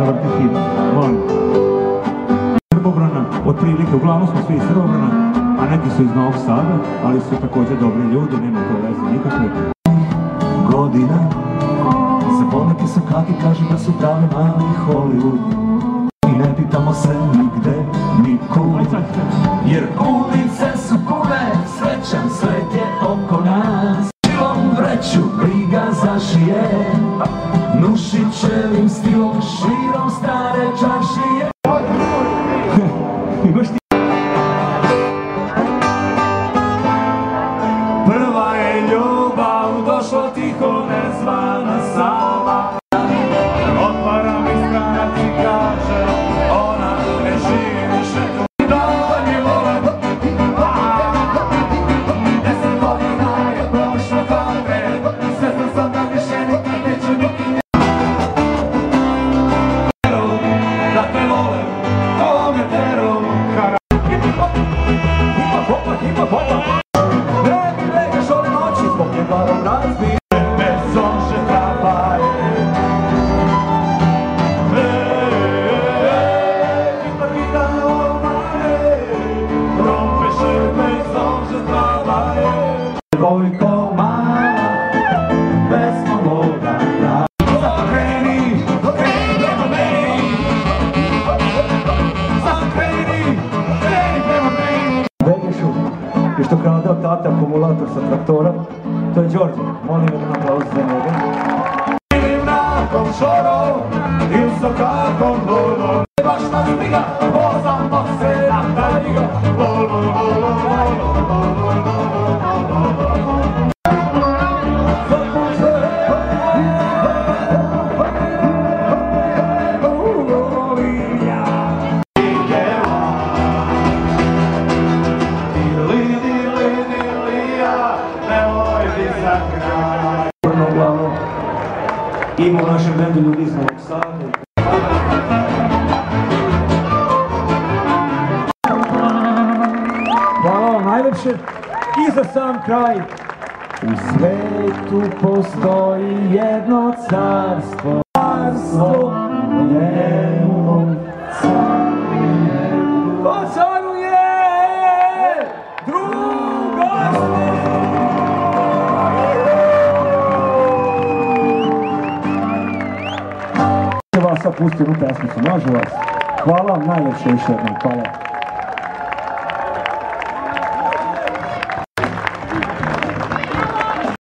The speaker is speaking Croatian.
zavrtiti, molim. Srbobrana, otprilike, uglavnom smo svi iz Srbobrana, a neki su iz Novog Sada, ali su također dobri ljudi, nema to veze nikakve. godina Za poneki su kaki kažu da su pravi mali Hollywood I ne pitamo se nigde nikud Jer zašije Nušićevim stilom širom stare čaršije. Prva je ljubav, došlo tiho nezvana tata, akumulator sa traktora. To je Đorđe, molim jedan aplauz za njega. Baš se na Ima u našem bendu ljudi iz Novog Sada. Hvala vam najlepše. I za sam kraj. U svetu postoji jedno carstvo, vas sad pustim u pesmicu, može vas? Hvala vam najljepše još jednom, hvala.